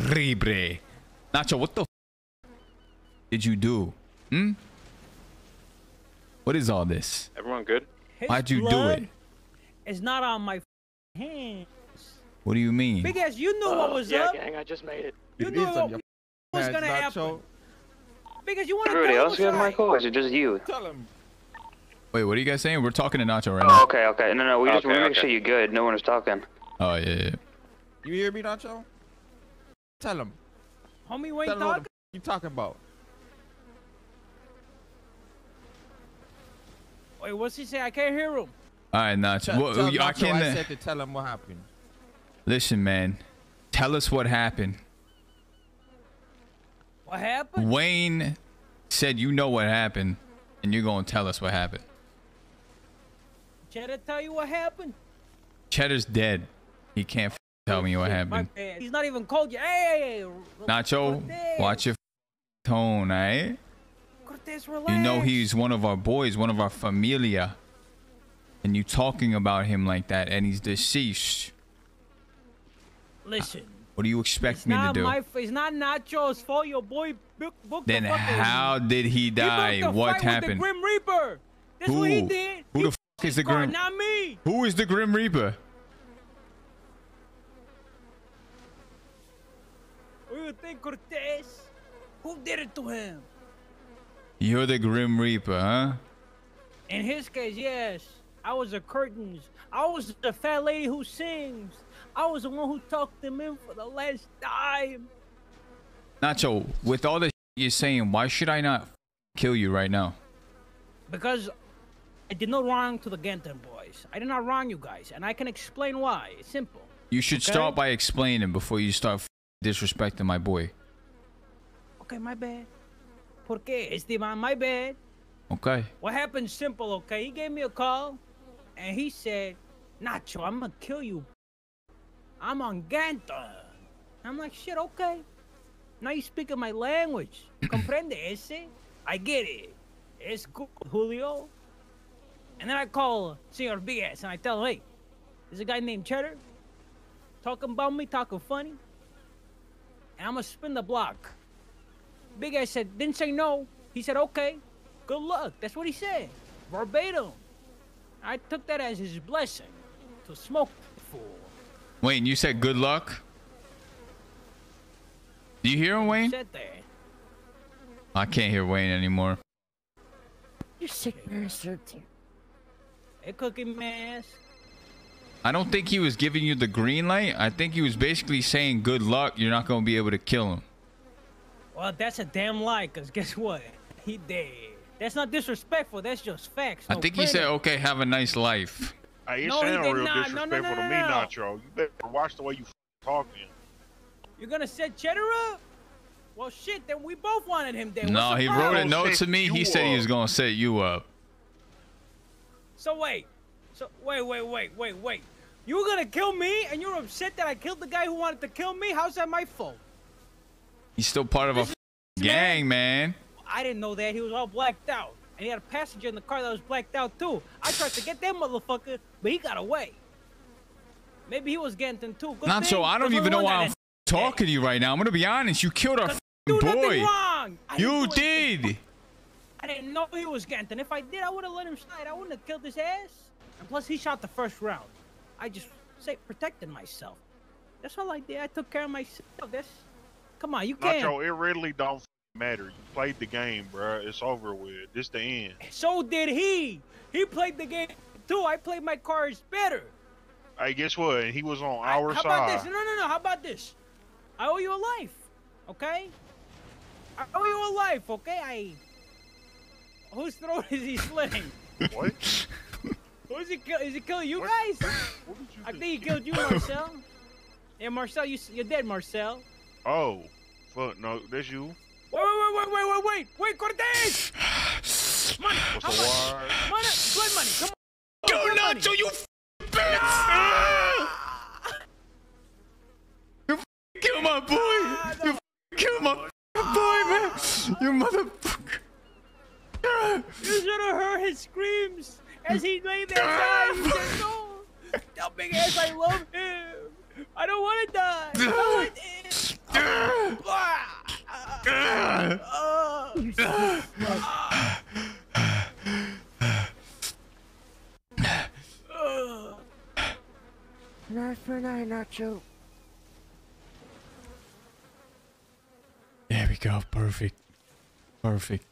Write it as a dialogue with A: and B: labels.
A: Ribre. Nacho, what the f- did you do? Hmm? What is all this?
B: Everyone good?
C: His
A: Why'd you do
C: blood
A: it?
C: Is not on my hands.
A: What do you mean?
C: Big ass, you knew what was
B: yeah,
C: up.
B: gang, I just made it.
C: You
D: It
C: knew
D: is
C: what was gonna happen.
D: Nacho.
C: Because you want to
B: Everybody else good,
C: inside.
B: Michael? Or is it just you?
D: Tell him.
A: Wait, what are you guys saying? We're talking to Nacho right
B: Oh,
A: now.
B: okay, okay. No, no, we just want to make sure you're good. No one is talking.
A: Oh yeah, yeah.
D: You hear me, Nacho? Tell him.
C: Homie, you ain't
D: Tell him what
C: talking.
D: the you talking about.
C: Wait, what's he say? I can't hear him.
A: All right, Nacho.
D: Tell,
A: Well,
D: tell
A: I can't.
D: I said to tell him what happened.
A: Listen, man. Tell us what happened.
C: What happened?
A: Wayne said you know what happened, and you're gonna tell us what happened.
C: Cheddar tell you what happened?
A: Cheddar's dead. He can't f- tell me what happened.
C: He's not even called you. Hey, hey, hey.
A: Nacho,
C: Cortez.
A: watch your tone, alright?
C: Cortez.
A: You know he's one of our boys, one of our familia. And you talking about him like that, and he's deceased.
C: Listen.
A: What do you expect me to do?
C: my. It's not Nacho's fault. Your boy book, booked
A: Then
C: the
A: how did he
C: He
A: die?
C: a
A: What happened?
C: Grim Reaper. That's
A: Who?
C: what he did.
A: Who
C: He
A: the f- is the Grim?
C: Not me.
A: Who is the Grim Reaper?
C: You think, Cortez? Who did it to him?
A: You're the Grim Reaper, huh?
C: In his case, yes. I was the curtains. I was the fat lady who sings. I was the one who talked him in for the last time.
A: Nacho, with all the you're saying, why should I not kill you right now?
C: Because I did no wrong to the Ganton boys. I did not wrong you guys, and I can explain why. It's simple.
A: You should
C: Okay.
A: start by explaining before you start disrespecting my boy.
C: Okay, my bad. ¿Por qué? Esteban, my bad.
A: Okay.
C: What happened simple, okay? He gave me a call and he said, Nacho, I'm gonna kill you. I'm on Ganton. I'm like, shit, okay. Now you speaking my language. Comprende ese? I get it. It's good, Julio. And then I call Senor Ass and I tell him, hey, there's a guy named Cheddar talking about me, talking funny. And I'm gonna spin the block. Big Ass said, didn't say no. He said, okay, good luck. That's what he said. Verbatim. I took that as his blessing to smoke the fool.
A: Wayne, you said good luck. Do you hear him, Wayne?
C: Said that.
A: I can't hear Wayne anymore.
E: You're sick bastard.
C: Hey, Cookie Mask.
A: I don't think he was giving you the green light. I think he was basically saying good luck. You're not gonna be able to kill him.
C: Well, that's a damn lie, because guess what? He dead. That's not disrespectful. That's just facts.
A: I
C: no
A: think he said, okay, have a nice life.
F: Hey, you
C: No, he
F: sound
C: did
F: real
C: not. No, no,
F: disrespectful
C: no,
F: to
C: no,
F: me,
C: no.
F: Nacho. You better watch the way you f- talking.
C: You're gonna set Cheddar up? Well, shit, then we both wanted him dead.
A: No, he
C: the
A: wrote a
C: problem?
A: note to me. He
F: you
A: said he was gonna set you up.
C: So wait. So wait, wait, wait, wait, wait. You were gonna kill me, and you're upset that I killed the guy who wanted to kill me? How's that my fault?
A: He's still part of a f- gang, man.
C: I didn't know that. He was all blacked out. And he had a passenger in the car that was blacked out too. I tried to get that motherfucker, but he got away. Maybe he was getting too. Good
A: Not so. I don't even know why I'm talking to you right now. I'm gonna be honest. You killed our f-
C: do nothing
A: boy. You
C: anything.
A: did.
C: I didn't know he was Ganton. If I did, I would have let him slide. I wouldn't have killed his ass. And plus, he shot the first round. I just say protected myself. That's all I did. I took care of myself. That's come on, you can't.
F: Nacho, it really don't matter. You played the game, bruh. It's over with. This the end.
C: So did he. He played the game too. I played my cards better.
F: Hey, guess what? He was on
C: I-
F: our
C: how
F: side.
C: about this? No, no, no. How about this? I owe you a life. Okay? I owe you a life. Okay? I. Whose throat is he slitting?
F: What?
C: Who's he kill? Is he killing you
F: What?
C: guys?
F: What did you
C: I think he killed you, Marcel. yeah, Marcel, you you're dead, Marcel.
F: Oh, fuck no, that's you.
C: Wait, wait, wait, wait, wait, wait, wait, Cortez! Money, how much? Money, blood money, come on.
A: Go
C: blood money.
A: Nacho, you f- bitch! Ah! You f- kill my boy. Ah, you f- kill my boy, man. You motherfucker.
C: You should have heard his screams as he lay there dying. He said, no, tell Big Ass I love him. I don't want to die. I don't want to die. Oh, Not for night, Nacho.
A: There we go, perfect. Perfect.